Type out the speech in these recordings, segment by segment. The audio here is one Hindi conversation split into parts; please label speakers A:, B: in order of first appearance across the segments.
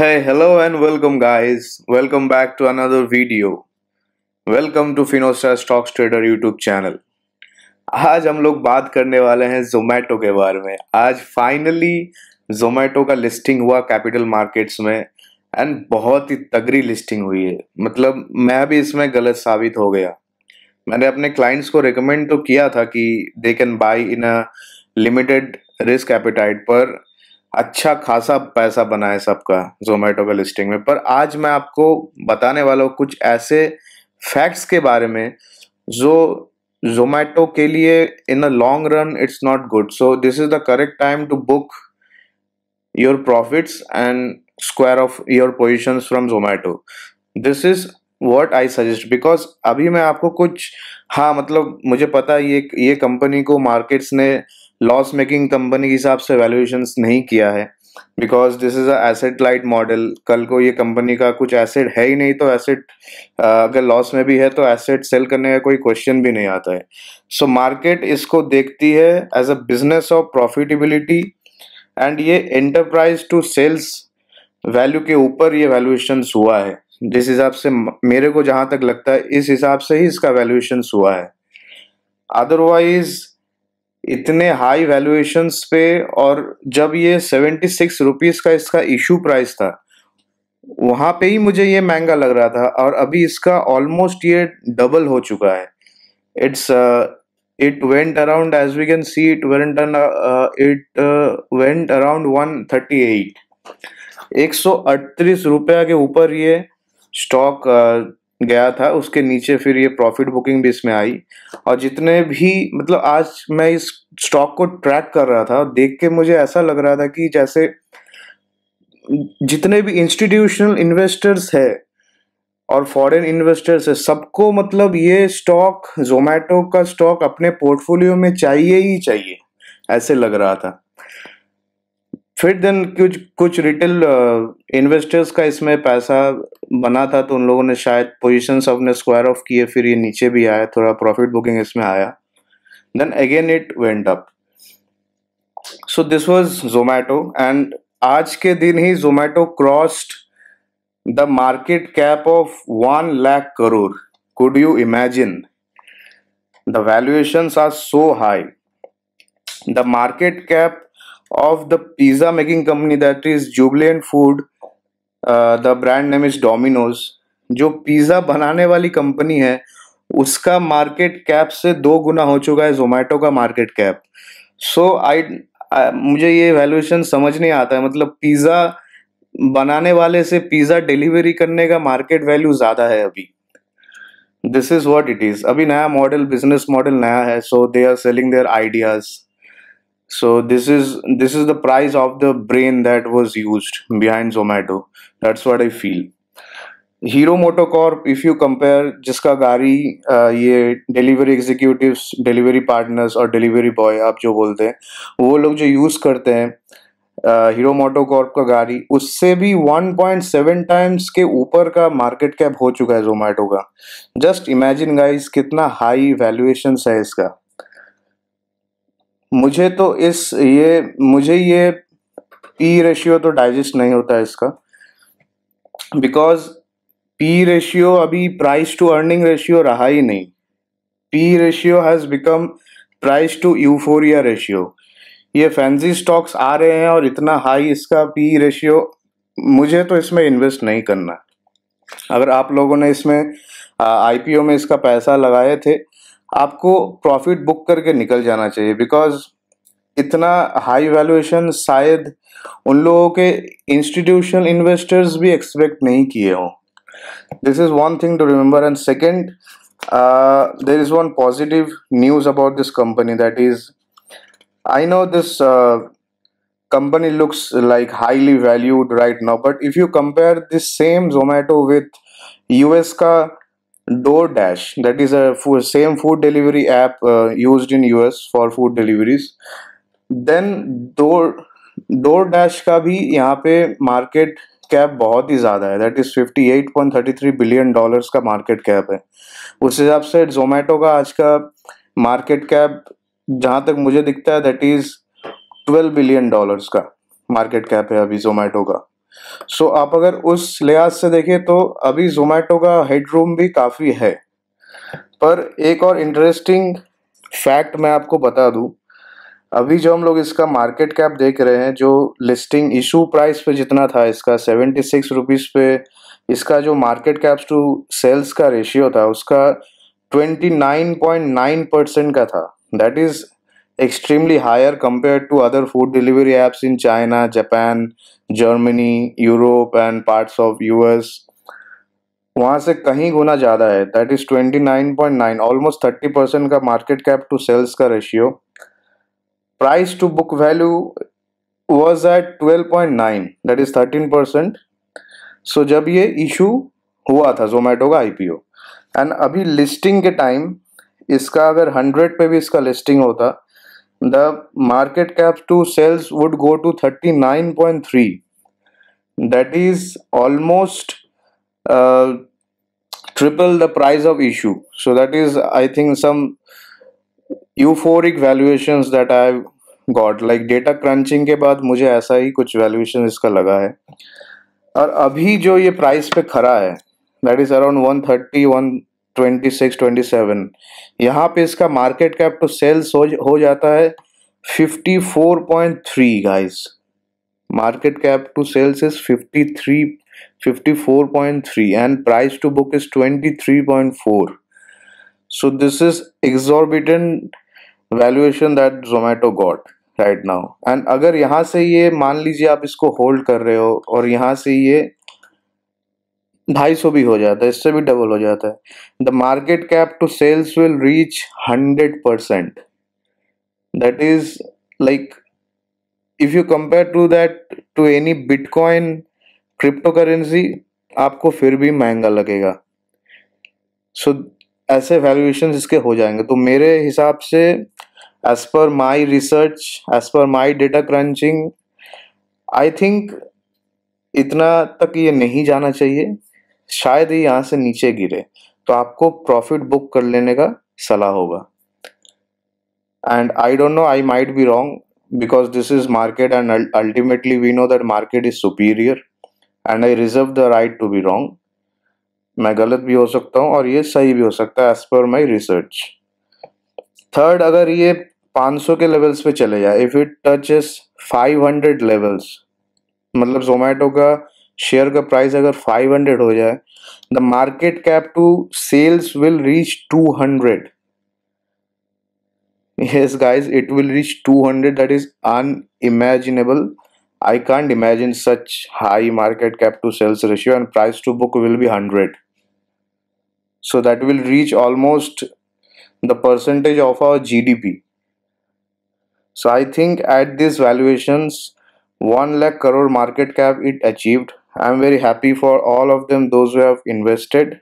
A: Hey, hello and welcome guys. Welcome back to another video. Welcome to Finostar Stocks Trader YouTube channel. आज हम लोग बात करने वाले हैं जोमेटो के बारे में आज फाइनली जोमेटो का लिस्टिंग हुआ कैपिटल मार्केट्स में एंड बहुत ही तगड़ी लिस्टिंग हुई है मतलब मैं भी इसमें गलत साबित हो गया मैंने अपने क्लाइंट्स को रिकमेंड तो किया था कि they can buy in a limited risk appetite पर अच्छा खासा पैसा बना है सबका जोमेटो का लिस्टिंग में। पर आज मैं आपको बताने वाला हूँ कुछ ऐसे फैक्ट्स के बारे में जो जोमेटो के लिए in a long run it's not good so this is the correct time to book your profits and square off your position from Zomato this is what I suggest because अभी मैं आपको कुछ हाँ मतलब मुझे पता ये ये कंपनी को मार्केट्स ने लॉस मेकिंग कंपनी के हिसाब से वैल्यूएशन नहीं किया है because this is asset light model कल को ये कंपनी का कुछ एसेट है ही नहीं तो एसेट अगर लॉस में भी है तो एसेट सेल करने का कोई क्वेश्चन भी नहीं आता है। सो so, मार्केट इसको देखती है as a business of profitability and ये एंटरप्राइज टू सेल्स वैल्यू के ऊपर ये वैल्यूएशन हुआ है। जिस हिसाब से मेरे को जहाँ तक लगता है इस हिसाब से ही इसका वैल्यूएशन हुआ है। अदरवाइज़ इतने हाई वैल्यूएशंस पे और जब ये सेवेंटी सिक्स रुपीज़ का इसका इशू प्राइस था, वहाँ पे ही मुझे ये महँगा लग रहा था और अभी इसका ऑलमोस्ट ये डबल हो चुका है। It's it went around as we can see it went it went around one thirty eight एक सौ अड़तीस रुपया के ऊपर ये स्टॉक गया था, उसके नीचे फिर ये प्रॉफिट बुकिंग भी इसमें आई। और जितने भी मतलब आज मैं इस स्टॉक को ट्रैक कर रहा था, देख के मुझे ऐसा लग रहा था कि जैसे जितने भी इंस्टीट्यूशनल इन्वेस्टर्स है और फॉरेन इन्वेस्टर्स है, सबको मतलब ये स्टॉक जोमेटो का स्टॉक अपने पोर्टफोलियो में चाहिए ही चाहिए, ऐसे लग रहा था। फिर देन कुछ कुछ रिटेल इन्वेस्टर्स का इसमें पैसा बना था तो उन लोगों ने शायद पोजीशंस अपने स्क्वायर ऑफ़ किए, फिर ये नीचे भी आया, थोड़ा प्रॉफिट बुकिंग इसमें आया। Then again it went up so this was Zomato and आज के दिन ही Zomato crossed the market cap of one lakh crore could you imagine the valuations are so high the market cap of the pizza making company that is Jubilant Food the brand name is Domino's, जो पिज़्ज़ा बनाने वाली कंपनी है, उसका मार्केट कैप से दो गुना हो चुका है जोमेटो का मार्केट कैप सो आई मुझे ये वैल्यूएशन समझ नहीं आता है मतलब पिज़्ज़ा बनाने वाले से पिज़्ज़ा डिलीवरी करने का मार्केट वैल्यू ज़्यादा है अभी। This is what it is अभी नया मॉडल बिज़नेस मॉडल नया है so they are selling their ideas so this is this is the price of the brain that was used behind zomato. That's what i feel. Hero MotoCorp if you compare जिसका गाड़ी ये डिलीवरी एग्जीक्यूटिव्स डिलीवरी पार्टनर्स और डिलीवरी बॉय आप जो बोलते हैं, वो लोग जो यूज़ करते हैं हीरो मोटोकॉर्प का गाड़ी, उससे भी 1.7 टाइम्स के ऊपर का मार्केट कैप हो चुका है जोमेटो का। जस्ट इमेजिन गाइस कितना हाई वैल्यूएशन है इसका। मुझे तो इस ये, मुझे ये पी रेशियो तो डाइजेस्ट नहीं होता है इसका। बिकॉज़ पी रेशियो अभी प्राइस टू अर्निंग रेशियो रहा ही नहीं। P ratio has become price to euphoria ratio ये फैंसी स्टॉक्स आ रहे हैं और इतना हाई इसका पी रेशियो मुझे तो इसमें इन्वेस्ट नहीं करना। अगर आप लोगों ने इसमें आईपीओ में इसका पैसा लगाए थे आपको प्रॉफिट बुक करके निकल जाना चाहिए बिकॉज़ इतना हाई वैल्यूएशन शायद उन लोगों के इंस्टीट्यूशनल इन्वेस्टर्स भी एक्सपेक्ट नहीं किए हों। This is one thing to remember and second there is one positive news about this company that is I know this company looks like highly valued right now, but if you compare this same zomato with us ka DoorDash, that is a same food delivery app uh, used in US for food deliveries. Then Door DoorDash का भी यहाँ पे मार्केट कैप बहुत ही ज़्यादा है दैट इज़ 58.33 बिलियन डॉलर्स का मार्केट कैप है उस हिसाब से जोमेटो का आज का मार्केट कैप जहाँ तक मुझे दिखता है दैट इज़ 12 बिलियन डॉलर्स का मार्केट कैप है अभी जोमेटो का सो so, आप अगर उस लिहाज से देखें तो अभी जोमेटो का हेडरूम भी काफ़ी है। पर एक और इंटरेस्टिंग फैक्ट मैं आपको बता दूँ। अभी जो हम लोग इसका मार्केट कैप देख रहे हैं जो लिस्टिंग इशू प्राइस पे जितना था इसका सेवेंटी सिक्स रुपीज़ पे इसका जो मार्केट कैप्स टू सेल्स का रेशियो था उसका twenty nine point nine percent का था। That is extremely higher compared to other food delivery apps in China, Japan, Germany, Europe and parts of US. वहाँ से कहीं गुना ज़्यादा है। दैट इज़ 29.9 ऑलमोस्ट 30 परसेंट का मार्केट कैप टू सेल्स का ratio price to book value was at 12.9 that is 13 percent so जब ये इशू हुआ था जोमेटो का आईपीओ एंड अभी लिस्टिंग के टाइम इसका अगर 100 पे भी इसका लिस्टिंग होता the market cap to sales would go to 39.3 that is almost uh, triple the price of issue so that is i think some euphoric valuations that i've got like data crunching के बाद मुझे ऐसा ही कुछ valuation इसका लगा है और अभी जो ये प्राइस पे खड़ा है that is around 130 twenty six twenty seven यहाँ पे इसका मार्केट कैप टू सेल्स हो, जाता है fifty four point three guys market cap to sales is fifty three fifty four point three and price to book is twenty three point four so this is exorbitant valuation that Zomato got right now and अगर यहाँ से ये मान लीजिए आप इसको होल्ड कर रहे हो और यहाँ से ये ढाई सौ भी हो जाता है इससे भी डबल हो जाता है। The market cap to sales will reach hundred percent that is like if you compare to that to any bitcoin crypto currency आपको फिर भी महँगा लगेगा। सो so, ऐसे वैल्यूएशन इसके हो जाएँगे। तो मेरे हिसाब से as per my research as per my data crunching I think इतना तक ये नहीं जाना चाहिए। शायद ही यहाँ से नीचे गिरे तो आपको प्रॉफिट बुक कर लेने का सलाह होगा। And I don't know I might be wrong because this is market and ultimately we know that market is superior and I reserve the right to be wrong मैं गलत भी हो सकता हूँ और ये सही भी हो सकता है as per my research third अगर ये 500 के लेवल्स पे चले जाए if it touches 500 levels मतलब जोमेटो का शेयर का प्राइस अगर 500 हो जाए the market cap to sales will reach 200 hundred yes guys it will reach 200 hundred that is unimaginable I can't imagine such high market cap to sales ratio and price to book will be 100 so that will reach almost the percentage of our G D P so I think at this valuations one lakh crore market cap it achieved i'm very happy for all of them those who have invested.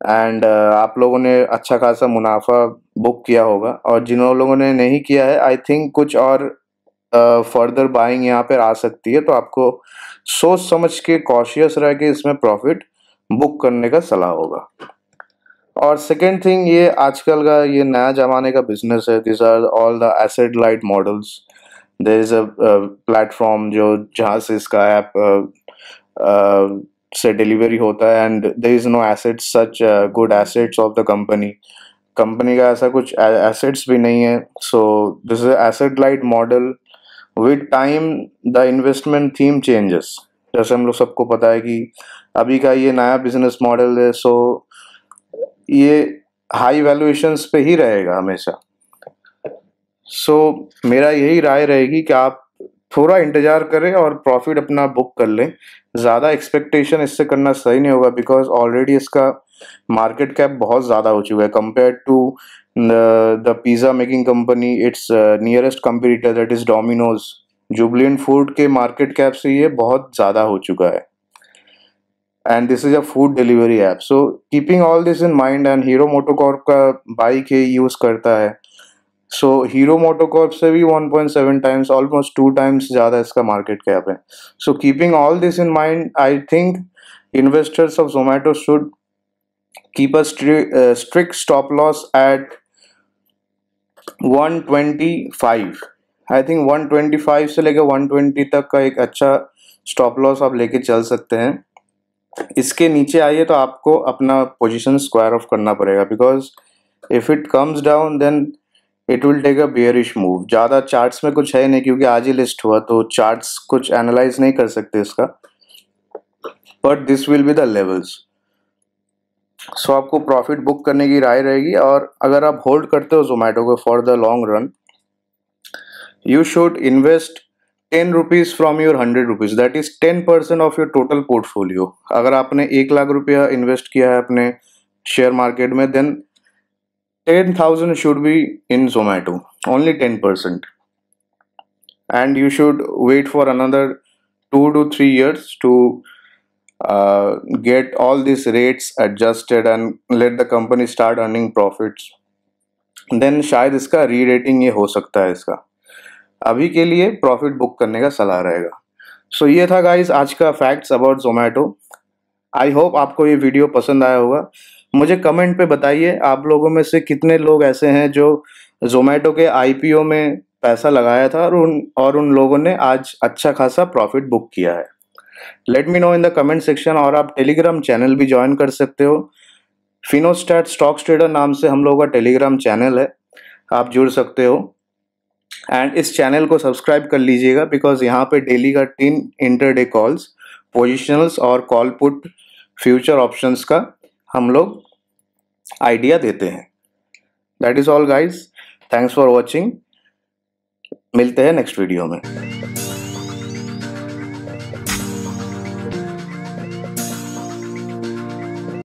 A: And uh, आप लोगों ने अच्छा खासा मुनाफा बुक किया होगा। और जिन लोगों ने नहीं किया है आई थिंक कुछ और फर्दर uh, बाइंग यहाँ पर आ सकती है। तो आपको सोच समझ के कॉशियस रह के इसमें प्रॉफिट बुक करने का सलाह होगा। और सेकेंड थिंग ये आजकल का ये नया जमाने का बिज़नेस है। This are all the asset light models there is a platform जो जहाँ से इसका ऐप से डिलीवरी होता है and there is no assets such good assets of the company company का ऐसा कुछ एसेट्स भी नहीं है so this is asset light model with time the investment theme changes जैसे हम लोग सबको पता है कि अभी का ये नया बिज़नेस मॉडल है सो ये हाई वैल्यूएशंस पे ही रहेगा हमेशा। सो so, मेरा यही राय रहेगी कि आप थोड़ा इंतज़ार करें और प्रॉफिट अपना बुक कर लें। ज़्यादा एक्सपेक्टेशन इससे करना सही नहीं होगा बिकॉज़ ऑलरेडी इसका मार्केट कैप बहुत ज़्यादा हो चुका है। Compare to the pizza making company it's nearest competitor that is Domino's Jubilant food के मार्केट कैप से ये बहुत ज़्यादा हो चुका है। And this is a food delivery app so keeping all this in mind and Hero MotoCorp का बाइक ही यूज़ करता है। सो हीरो मोटोकॉर्प से भी 1.7 टाइम्स ऑलमोस्ट टू टाइम्स ज़्यादा इसका मार्केट कैप है। So keeping all this in mind I think investors of Zomato should keep a strict stop loss at 125 I think 125 से लेकर 120 तक का एक अच्छा स्टॉप लॉस आप लेके चल सकते हैं। इसके नीचे आइए तो आपको अपना पोजीशन स्क्वायर ऑफ़ करना पड़ेगा because if it comes down then it will take a bearish move ज़्यादा चार्ट्स में कुछ है नहीं, क्योंकि आज ही लिस्ट हुआ तो चार्ट्स कुछ एनालाइज नहीं कर सकते इसका। But this will be the levels so आपको प्रॉफिट बुक करने की राय रहेगी, और अगर आप होल्ड करते हो जोमेटो को for the long run you should invest ten rupees from your hundred rupees that is ten percent of your total portfolio अगर आपने एक लाख रुपया इन्वेस्ट किया है अपने शेयर मार्केट में then ten thousand should be in Zomato only ten percent and you should wait for another two two three years to get all these rates adjusted and let the company start earning profits. Then शायद इसका री रेटिंग ये हो सकता है इसका। अभी के लिए प्रॉफिट बुक करने का सलाह रहेगा। सो so, ये था गाइज़ आज का facts about Zomato I hope आपको ये वीडियो पसंद आया होगा। मुझे कमेंट पे बताइए, आप लोगों में से कितने लोग ऐसे हैं जो जोमेटो के आईपीओ में पैसा लगाया था और उन और उन लोगों ने आज अच्छा खासा प्रॉफिट बुक किया है? Let me know in the comment section और आप टेलीग्राम चैनल भी ज्वाइन कर सकते हो। फिनोस्टैट स्टॉक ट्रेडर नाम से हम लोगों का टेलीग्राम चैनल है। आप जुड़ सकते हो। एंड इस चैनल को सब्सक्राइब कर लीजिएगा बिकॉज़ यहाँ पे डेली का तीन इंटरडे कॉल्स पोजिशनल्स और कॉल पुट फ्यूचर ऑप्शंस का। हम लोग आइडिया देते हैं। That is all guys thanks for watching मिलते हैं नेक्स्ट वीडियो में।